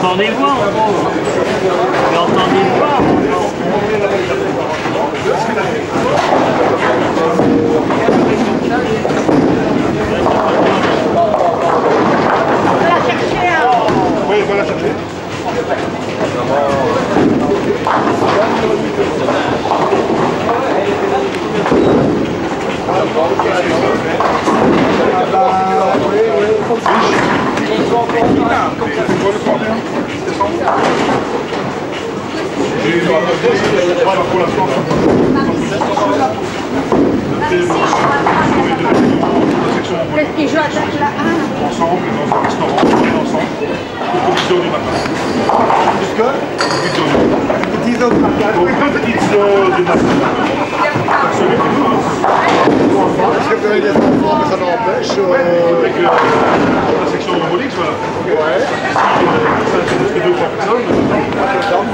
Attendez-moi Qu'est-ce qu'il joue à la Ensemble, dans un restaurant, on est ensemble. Au 8 heures du matin. Jusqu'à 8 heures du matin. Heures du matin. Enfants, mais ça n'empêche euh, Avec euh, la section robotics, voilà. Ouais.